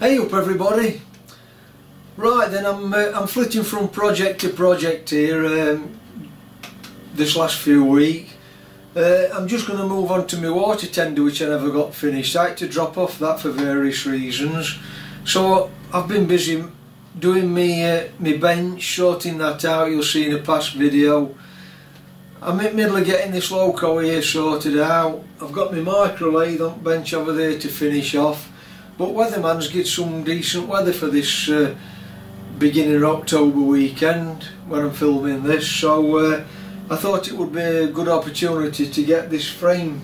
Hey up everybody! Right then I'm uh, I'm flitting from project to project here um, this last few weeks. Uh, I'm just going to move on to my water tender which I never got finished. I had to drop off that for various reasons. So I've been busy doing me uh, my bench, sorting that out, you'll see in a past video. I'm in the middle of getting this loco here sorted out. I've got my micro lathe on bench over there to finish off. But weatherman's get some decent weather for this uh, beginning of October weekend when I'm filming this. So uh, I thought it would be a good opportunity to get this frame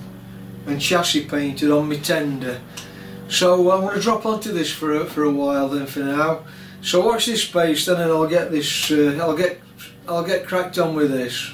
and chassis painted on my tender. So I'm going to drop onto this for for a while then for now. So watch this space then and I'll get this, uh, I'll get, I'll get cracked on with this.